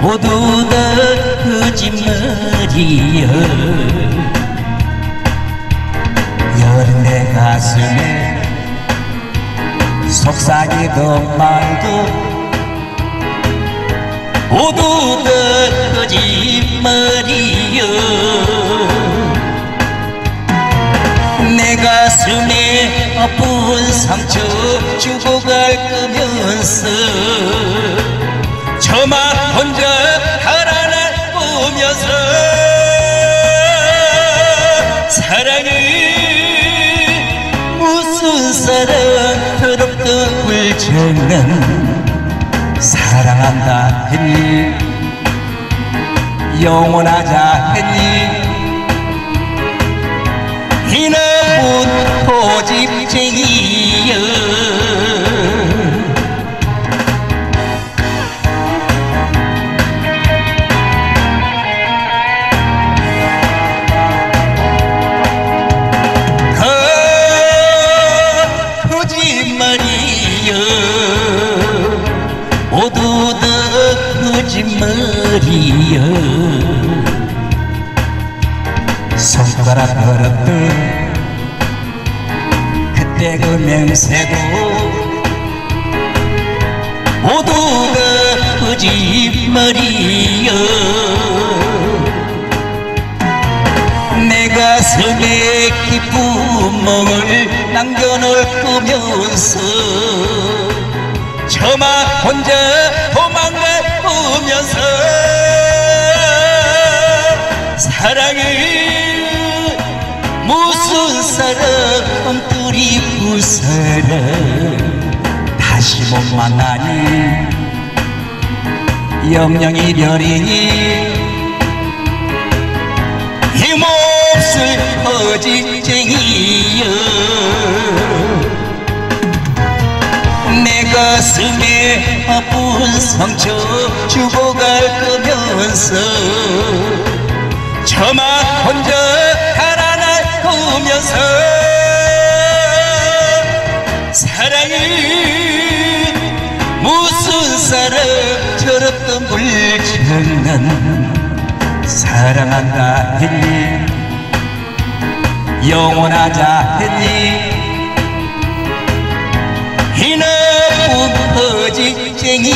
모두 다 거짓말이여. 여름 내 가슴에 속삭이던 말도 모두 다 거짓말이여. 내 가슴에 아픈 상처 주고 갈 거면서 사랑 더럽던 불정난 사랑한다 했니? 영원하자 했니? 이 나쁜 고집쟁이 모두 다 거짓말이여 손가락 걸었던 그때 그 맹세도 모두 다 거짓말이여 내 가슴에 기쁨을 남겨놓을 거면서 저만 혼자 도망갈 거면서 사랑은 무슨 사랑 엉뚱이 부사랑. 다시 못 만나니 영영 이별이니 힘없을 가슴에 아픈 상처 주고 갈 거면서 저만 혼자 달아날 거면서 사랑은 무슨 사랑? 저렇던 불장난 사랑한다 했니? 영원하자 했니? 이나 쁜 거짓쟁이여